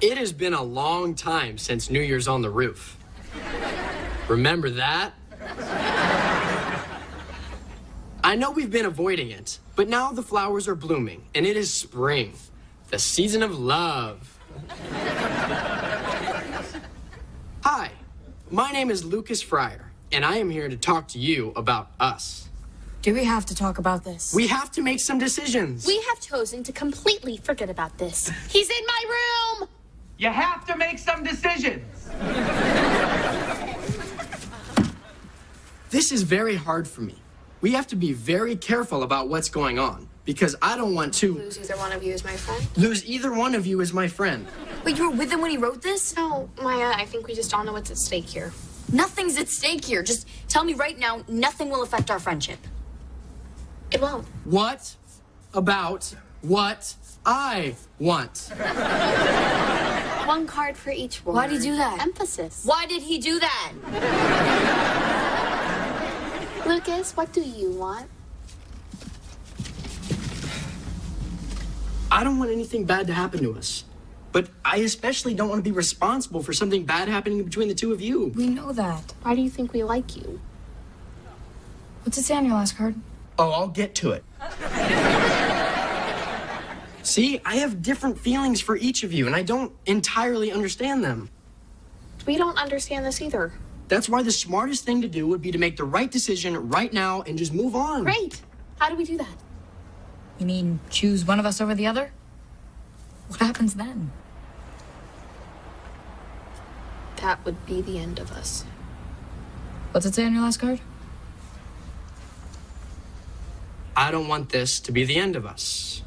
It has been a long time since New Year's on the roof. Remember that? I know we've been avoiding it, but now the flowers are blooming and it is spring, the season of love. Hi, my name is Lucas Friar, and I am here to talk to you about us. Do we have to talk about this? We have to make some decisions. We have chosen to completely forget about this. He's in my room! You have to make some decisions. This is very hard for me. We have to be very careful about what's going on because I don't want to Lose either one of you as my friend? lose either one of you as my friend. Wait, you were with him when he wrote this? No, Maya, I think we just all know what's at stake here. Nothing's at stake here. Just tell me right now, nothing will affect our friendship. It won't. What about what I want? One card for each word. Why'd he do that? Emphasis. Why did he do that? Lucas, what do you want? I don't want anything bad to happen to us. But I especially don't want to be responsible for something bad happening between the two of you. We know that. Why do you think we like you? What's it say on your last card? Oh, I'll get to it. See, I have different feelings for each of you, and I don't entirely understand them. We don't understand this either. That's why the smartest thing to do would be to make the right decision right now and just move on. Great. How do we do that? You mean choose one of us over the other? What happens then? That would be the end of us. What's it say on your last card? I don't want this to be the end of us.